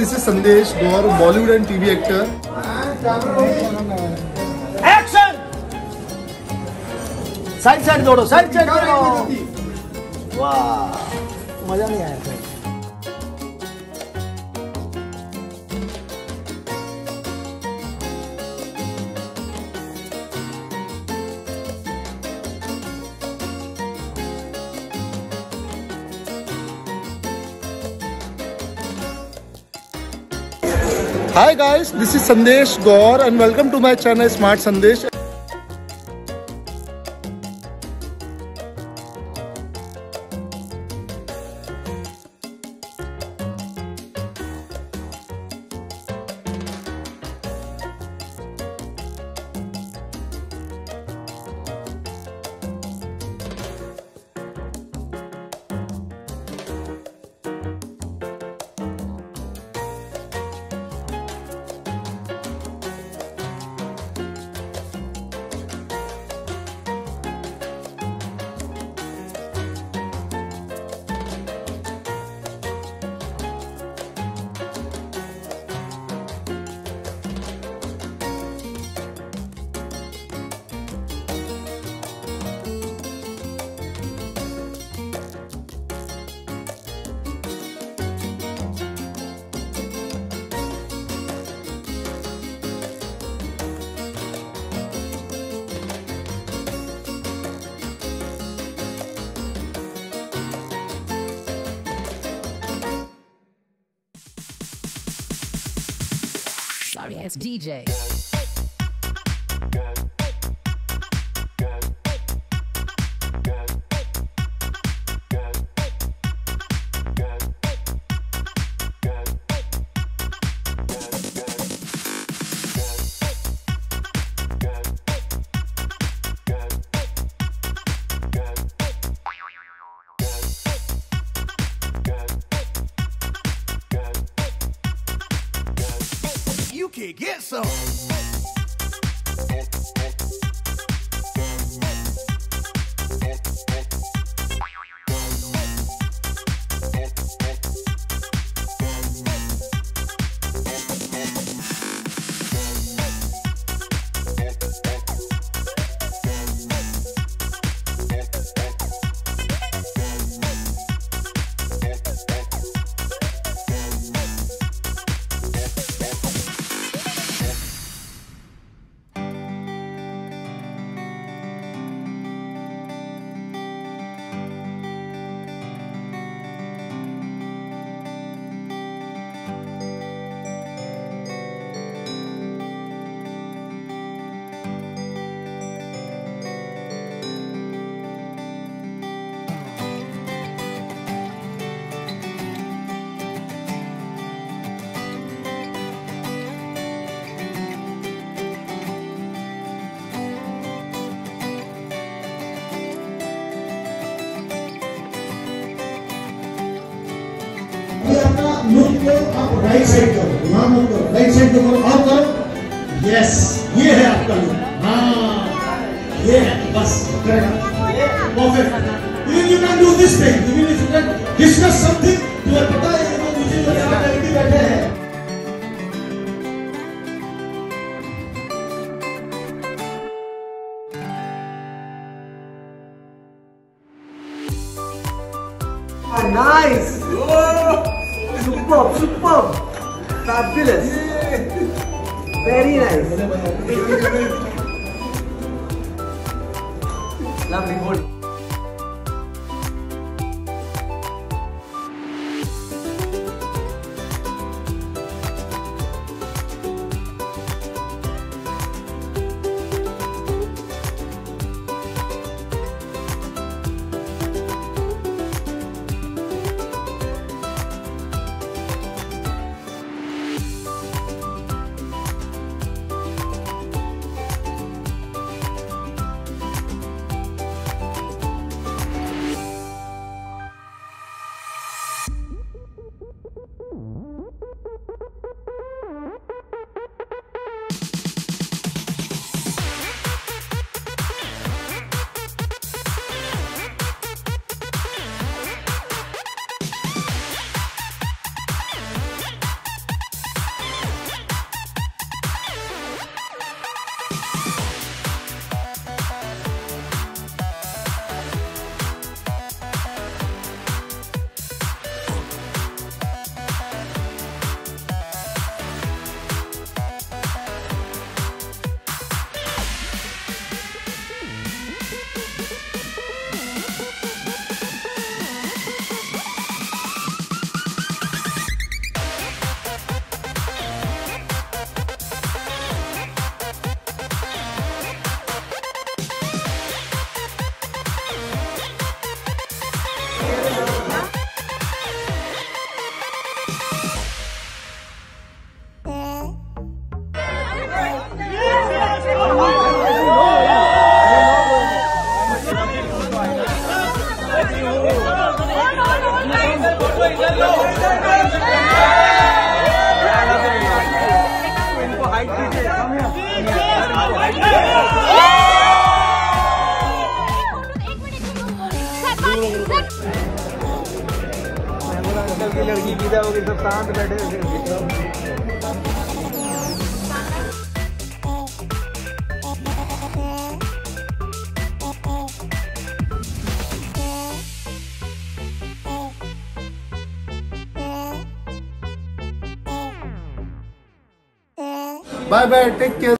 This is Sandesh Gaur Bollywood and TV actor action side side दौड़ो side side दौड़ो वाह मज़ा नहीं आया Hi guys, this is Sandesh Gaur and welcome to my channel Smart Sandesh. Sorry ass DJ. You can get some. को आप right side करो मत करो राइट साइड को करो और करो। यस ये है आपका लुक हाँ ये है बस perfect even you can do this thing even if you can discuss something तुम्हें पता है कि मुझे लोग यहाँ बैठे हैं Superb, superb. Fabulous. Very nice. Lovely. Good. आजकल की लड़की विदा होगी सब शांत बैठे बाय बाय टेक केयर